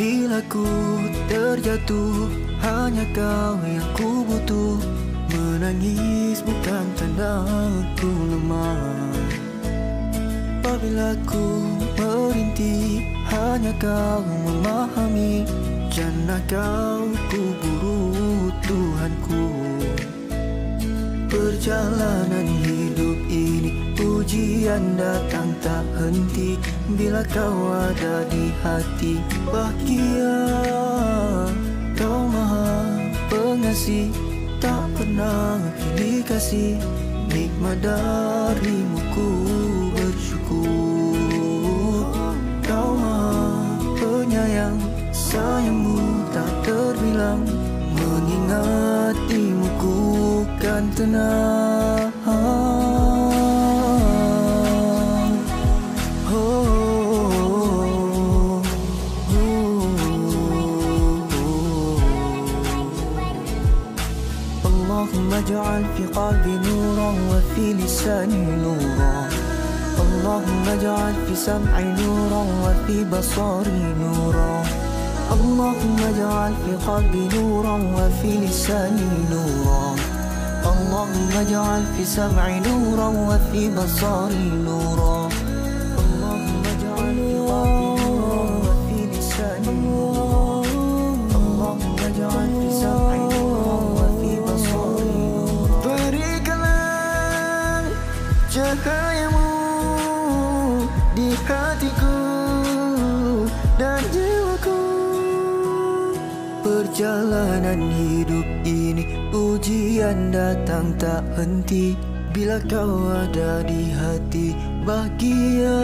Bila ku terjatuh Hanya kau yang ku butuh. Menangis bukan tanda ku lemah. Apabila ku merintih Hanya kau memahami. Jannah kau ku buru Tuhanku. Perjalanan hidup Ujian datang tak henti Bila kau ada di hati. Bahagia Kau maha pengasih Tak pernah pilih kasih Nikmat darimu ku bersyukur. Kau maha penyayang Sayangmu tak terbilang Mengingatimu ku kan tenang اللهم اجعل في قلبي نورا وفي لساني نورا. اللهم اجعل في سمعي نورا وفي بصري نورا. اللهم اجعل في قلبي نورا وفي لساني نورا. اللهم اجعل في سمعي نورا وفي بصري نورا. Cahayamu di hatiku dan jiwaku. Perjalanan hidup ini ujian datang tak henti. Bila kau ada di hati bahagia